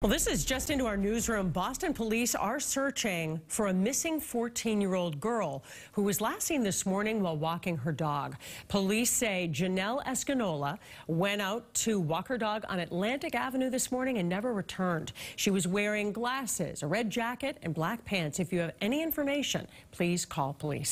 Well, this is just into our newsroom. Boston police are searching for a missing 14-year-old girl who was last seen this morning while walking her dog. Police say Janell Escanola went out to walk her dog on Atlantic Avenue this morning and never returned. She was wearing glasses, a red jacket, and black pants. If you have any information, please call police.